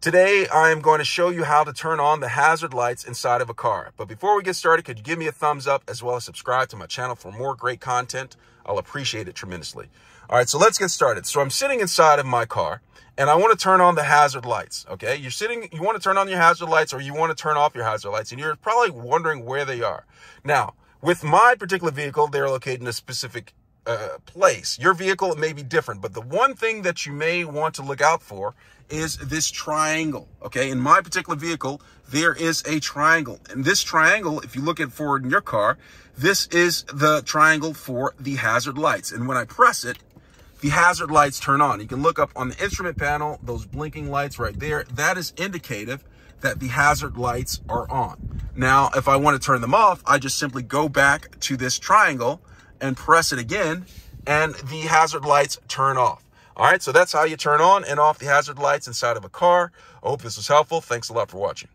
Today, I'm going to show you how to turn on the hazard lights inside of a car. But before we get started, could you give me a thumbs up as well as subscribe to my channel for more great content? I'll appreciate it tremendously. All right, so let's get started. So I'm sitting inside of my car and I want to turn on the hazard lights. Okay, you're sitting, you want to turn on your hazard lights or you want to turn off your hazard lights and you're probably wondering where they are. Now, with my particular vehicle, they're located in a specific uh, place. Your vehicle may be different, but the one thing that you may want to look out for is this triangle. Okay, in my particular vehicle, there is a triangle. And this triangle, if you look at forward in your car, this is the triangle for the hazard lights. And when I press it, the hazard lights turn on. You can look up on the instrument panel, those blinking lights right there. That is indicative that the hazard lights are on. Now, if I want to turn them off, I just simply go back to this triangle and press it again and the hazard lights turn off. All right, so that's how you turn on and off the hazard lights inside of a car. I hope this was helpful. Thanks a lot for watching.